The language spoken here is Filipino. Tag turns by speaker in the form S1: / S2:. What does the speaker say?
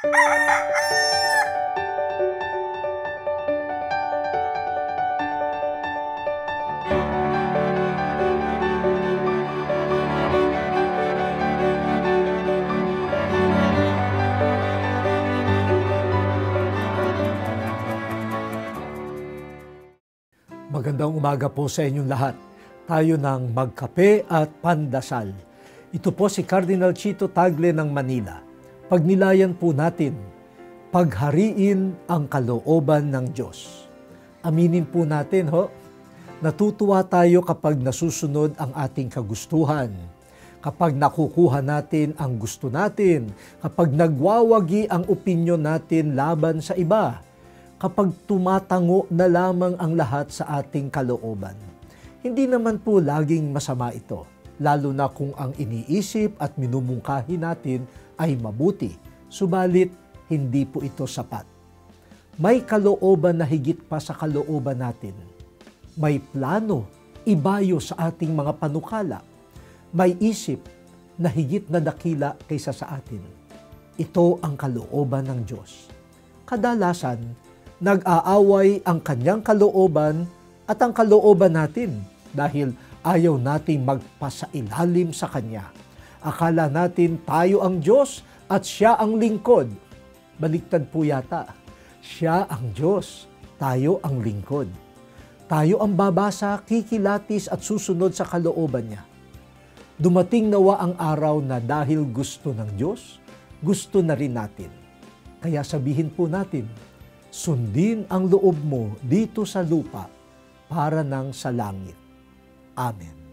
S1: Magandang umaga po sa inyong lahat. Tayo ng magkape at pandasal. Ito po si Cardinal Chito Tagle ng Manila. Pagnilayan po natin, paghariin ang kalooban ng Diyos. Aminin po natin ho, natutuwa tayo kapag nasusunod ang ating kagustuhan, kapag nakukuha natin ang gusto natin, kapag nagwawagi ang opinyon natin laban sa iba, kapag tumatango na lamang ang lahat sa ating kalooban. Hindi naman po laging masama ito, lalo na kung ang iniisip at minumungkahi natin ay mabuti, subalit hindi po ito sapat. May kalooban na higit pa sa kalooban natin. May plano, ibayo sa ating mga panukala. May isip na higit na dakila kaysa sa atin. Ito ang kalooban ng Diyos. Kadalasan, nag-aaway ang kanyang kalooban at ang kalooban natin dahil ayaw nating magpasailalim sa Kanya. Akala natin tayo ang Diyos at Siya ang lingkod. Baliktad po yata. Siya ang Diyos, tayo ang lingkod. Tayo ang babasa, kikilatis at susunod sa kalooban niya. Dumating nawa ang araw na dahil gusto ng Diyos, gusto na rin natin. Kaya sabihin po natin, sundin ang loob mo dito sa lupa para nang sa langit. Amen.